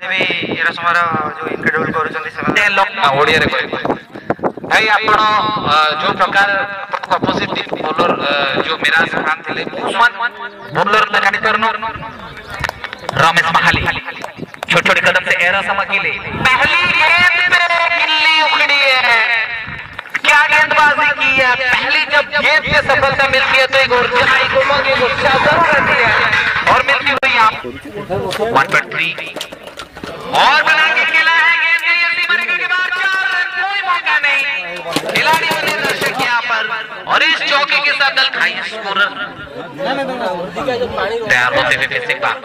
ବି ଏରସମାର ଯୋଉ ଇନକ୍ରେଡିବଲ୍ କରୁଛନ୍ତି ସେମାନେ ଓଡ଼ିଆରେ କହିବେ ଭାଇ ଆପଣ ଯୋଉ ପ୍ରକାର ଆପଣଙ୍କ ଅପୋଜିଟ୍ ବୋଲର ଯୋଉ ମିରାଜ ଖାନ ଥିଲେ ବୋଲର में खड़ी करनो रमेश महाली। छोटे छोटे कदम से एरा समा अकेले पहली गेंद पे गिल्ली उखड़ी है। क्या गेंदबाजी की है? पहली जब गेंद से सफलता मिलती है तो एक और चढ़ाई को मंगे को शासन करती है और मिलती हुई आप 1.3 दल खाई स्कोरर तैयार होते हुए फिर से एक बार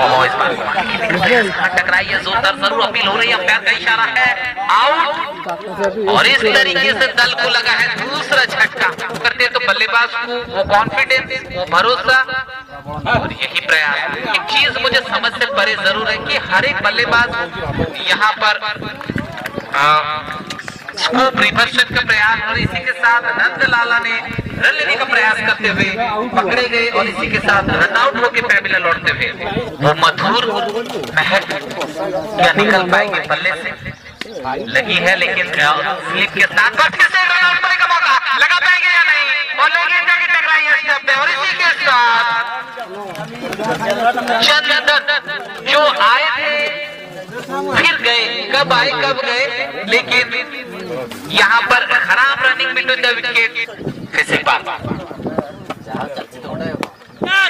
ओहो इस बार हाँ, टकराई है। जोरदार ज़रूर अपील हो रही है अंपायर का इशारा है आउट और इस तरीके से दल को लगा है दूसरा झटका करते हैं तो बल्लेबाज को वो कॉन्फिडेंस भरोसा और यही प्रयास एक चीज़ मुझे समझ से परे ज़रूर है कि हर एक बल्लेबाज यहाँ पर स्कूप रिवर्सन का प्रयास और इसी के साथ नंद लाला ने रन लेने का प्रयास करते हुए पकड़े गए और इसी के साथ रन आउट होकर पैबिला लौटते हुए वो मधुर, महक क्या निकल पाएँगे बल्ले से? लगी है लेकिन स्लिप के साथ। पर फिर से रन आउट का मौका। लगा पाएँगे या नहीं? और लेकिन जाके टकराई है स्टंप पे और इसी के साथ। चंदन जो आए थे, फिर गए। कब आए, कब गए? लेकिन यहाँ पर खराब रनिंग बिटवीन द विकेट। फिर से पार।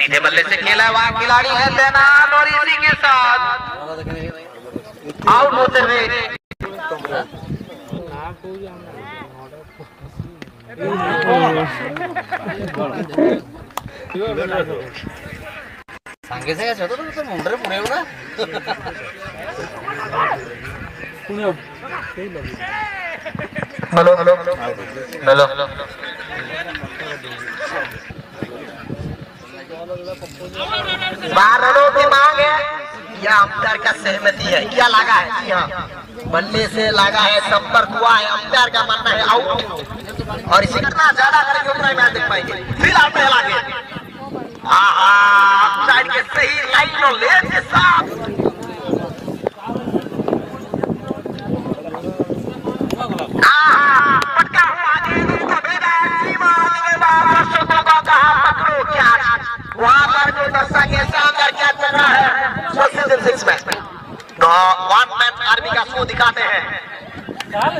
सीधे बल्ले से खेला है वहाँ खिलाड़ी है तैनात और इसी के साथ। आउट होते हुए। सांगे से छोटो तो, तो, तो मुंडरे पुणे हो ना। Pune hello hello hello. Hello. बारह की मांग है। या अम्पायर का सहमति है? क्या लगा है? जी हाँ। बल्ले से लगा है, संपर्क हुआ है अम्पायर का मानना है आउट और इसी कितना ज़्यादा करके उतना मैच देख पाएँगे। पहला गेंद। हाँ साइड के सही लाइन और लेन के साथ आहा, पटका हुआ गेंद उसको भेजा है सीमा के बाद दर्शकों को कहा पकड़ो कैच वहाँ पर जो दर्शक है शानदार कैच चल रहा है वो सीज़न सिक्स में तो वन मैन आर्मी का शो दिखाते हैं कड़ा कड़ा इस बार क्या पकड़ पाएँगे कैच वहाँ पर फिल्डर तैनात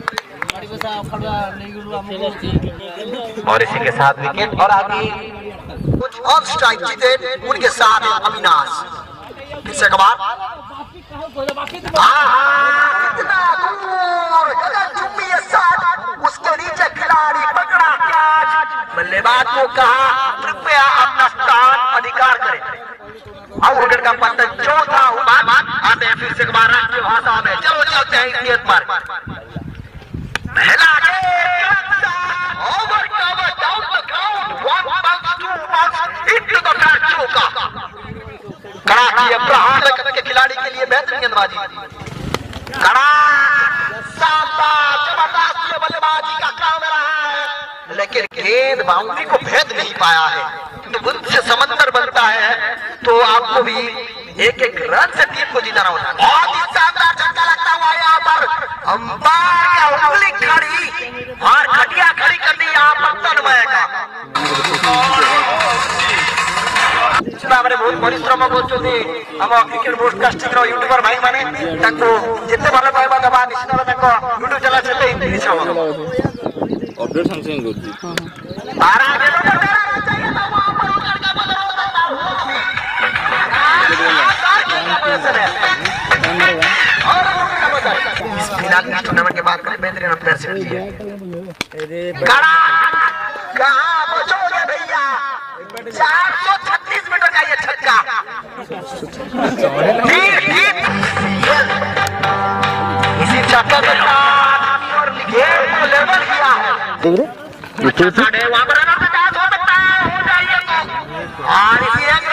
और इसी के साथ विकेट और आगे कुछ ऑन स्ट्राइक जीते, उनके साथ अविनाश। फिर से कबार उसके नीचे खिलाड़ी पकड़ा कैच। बल्लेबाज को कहा, कृपया अपना स्थान अधिकार करें। अब विकेट का चौथा आते हैं फिर से भाषा में। चलो, चलते हैं पर कड़ा किया प्रहार करके खिलाड़ी के लिए बेहतरीन गेंदबाजी शानदार बल्लेबाजी का काम रहा है। लेकिन गेंद बाउंड्री को भेद नहीं पाया है। तो से समंदर बनता है। तो आपको भी एक एक रन से टीम को जीताना होता है। बहुत ही शानदार झटका लगता हुआ यहाँ पर। का उंगली खड़ी। और खटिया खड़ी कर ପରିଶ୍ରମ କରୁଛନ୍ତି ଆମ କ୍ରିକେଟ ବ୍ରୋଡକାଷ୍ଟିଂ ର ୟୁଟ୍ୟୁବର ଭାଇ ମାନେ ତାଙ୍କୁ ଯେତେ ଭଲ ପାଇବା ଦେବା ନିଶ୍ଚିତ ଭାବେ ତାଙ୍କ ୟୁଟ୍ୟୁବ ଚ୍ୟାନେଲ ସେତେ ଇନକ୍ରିଜ ହବ ଅପଡେଟ୍ ସାଙ୍ଗେ ସାଙ୍ଗେ କରୁଛି बारह गेंदों पर तेरह रन चाहिए था वहां पर उनका का बदल हो सकता और उनका बदल। इस फिलहाल इस टूर्नामेंट के बाद करें बेहतरीन अंपायर से कड़ा कहाँ बचोगे भैया चार सौ छत्तीस मीटर का ये छक्का। इसी छक्का के साथ और गेम को लेवल किया है। अच्छा साढ़े वहाँ पर का हो सकता है हो जाइए तो। और इसी एक